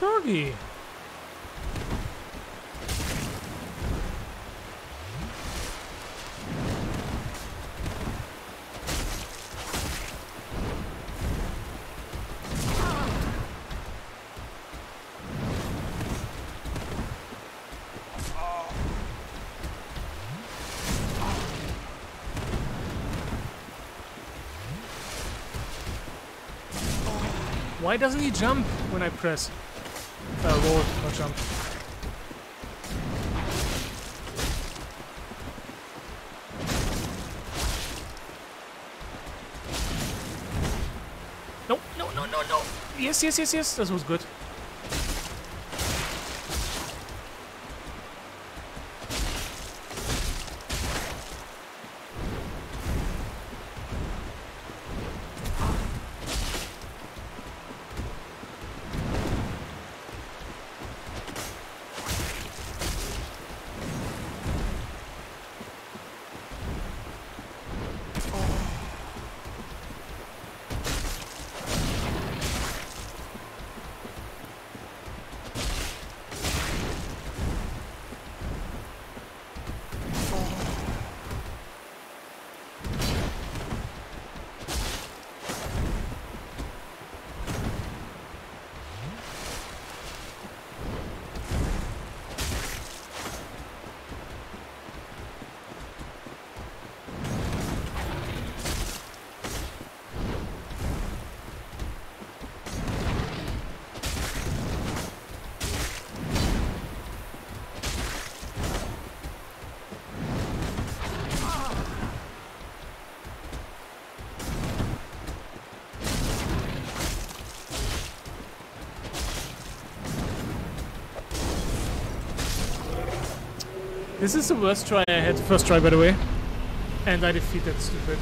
Doggy. Why doesn't he jump when I press? Uh, roll, not jump. No, no, no, no, no. Yes, yes, yes, yes. This was good. This is the worst try I had. First try, by the way. And I defeated stupid.